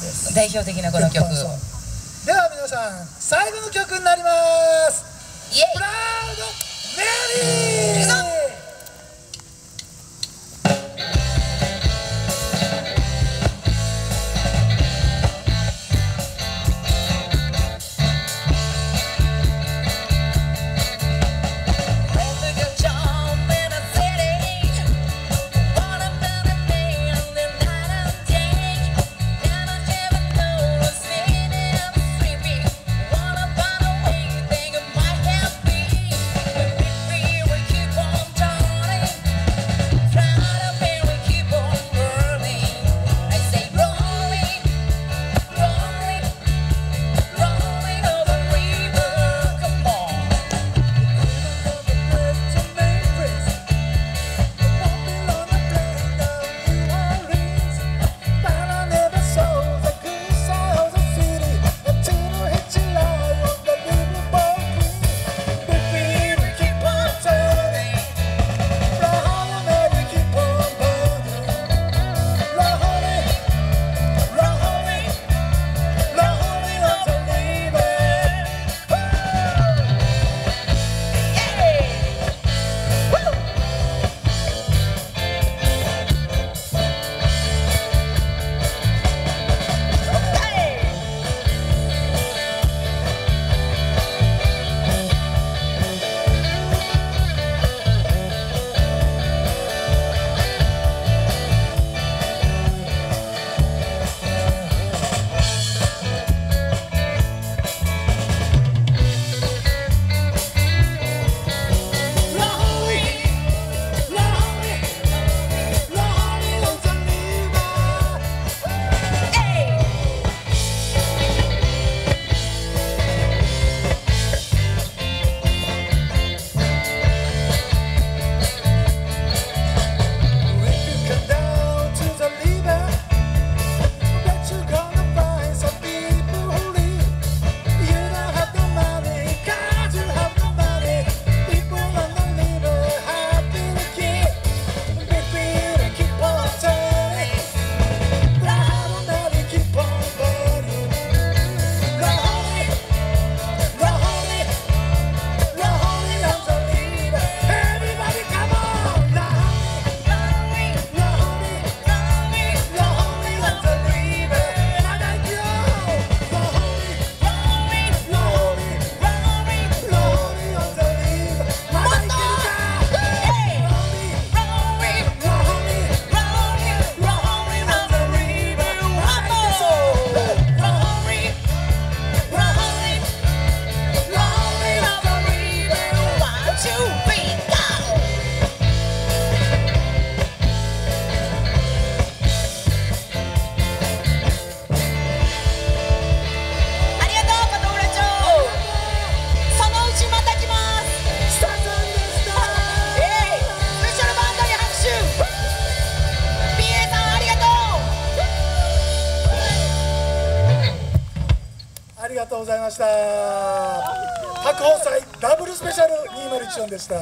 です代表的なこの曲。では皆さん最後の曲になります。イエイありがとうございました。白鵬祭ダブルスペシャル201でした。